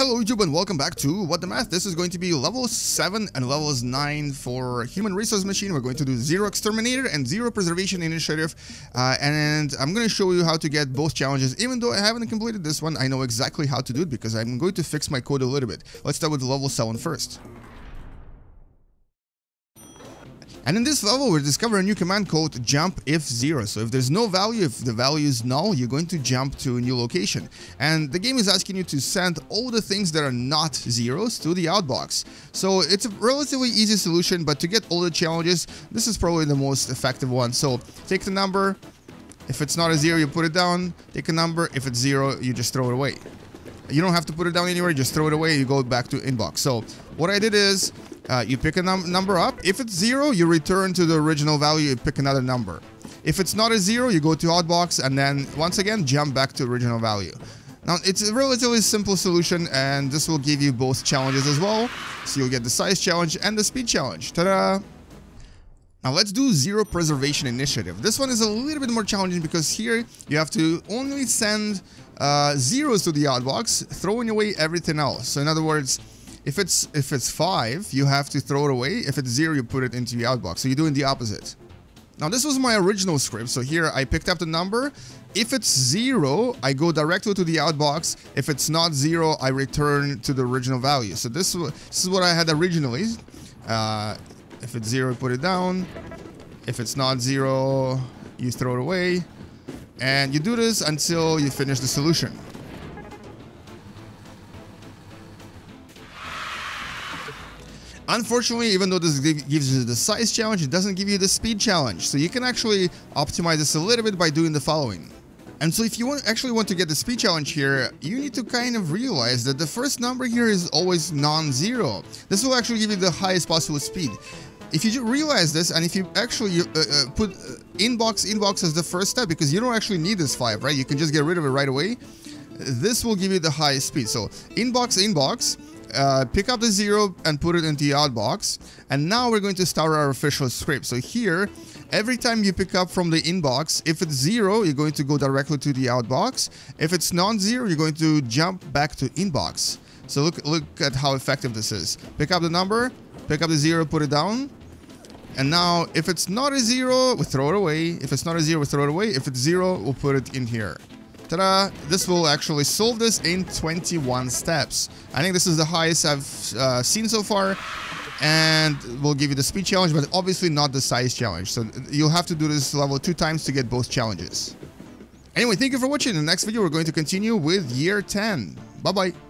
Hello YouTube and welcome back to What Da Math. This is going to be level 7 and levels 9 for Human Resource Machine. We're going to do Zero Exterminator and Zero Preservation Initiative. Uh, and I'm going to show you how to get both challenges. Even though I haven't completed this one, I know exactly how to do it because I'm going to fix my code a little bit. Let's start with level 7 first. And in this level, we discover a new command called jump if zero. So if there's no value, if the value is null, you're going to jump to a new location. And the game is asking you to send all the things that are not zeros to the outbox. So it's a relatively easy solution, but to get all the challenges, this is probably the most effective one. So take the number. If it's not a zero, you put it down. Take a number. If it's zero, you just throw it away. You don't have to put it down anywhere, just throw it away, you go back to inbox. So what I did is uh, you pick a num number up. If it's zero, you return to the original value, you pick another number. If it's not a zero, you go to outbox and then once again jump back to original value. Now it's a relatively simple solution and this will give you both challenges as well. So you'll get the size challenge and the speed challenge. Ta-da! Now let's do Zero Preservation Initiative. This one is a little bit more challenging because here you have to only send uh, zeros to the outbox, throwing away everything else. So in other words, if it's if it's 5, you have to throw it away. If it's 0, you put it into the outbox. So you're doing the opposite. Now this was my original script. So here I picked up the number. If it's 0, I go directly to the outbox. If it's not 0, I return to the original value. So this, this is what I had originally. Uh, if it's 0, put it down. If it's not 0, you throw it away. And you do this until you finish the solution. Unfortunately, even though this gives you the size challenge, it doesn't give you the speed challenge. So you can actually optimize this a little bit by doing the following. And so if you want, actually want to get the speed challenge here, you need to kind of realize that the first number here is always non-zero. This will actually give you the highest possible speed. If you realize this, and if you actually uh, uh, put uh, inbox inbox as the first step, because you don't actually need this 5, right? You can just get rid of it right away. This will give you the highest speed. So inbox inbox, uh, pick up the zero and put it into the outbox. And now we're going to start our official script. So here, every time you pick up from the inbox, if it's zero, you're going to go directly to the outbox. If it's non-zero, you're going to jump back to inbox. So look, look at how effective this is. Pick up the number, pick up the zero, put it down. And now, if it's not a zero, we throw it away. If it's not a zero, we throw it away. If it's zero, we'll put it in here. Ta-da! This will actually solve this in 21 steps. I think this is the highest I've uh, seen so far. And we'll give you the speed challenge, but obviously not the size challenge. So you'll have to do this level two times to get both challenges. Anyway, thank you for watching. In the next video, we're going to continue with year 10. Bye-bye.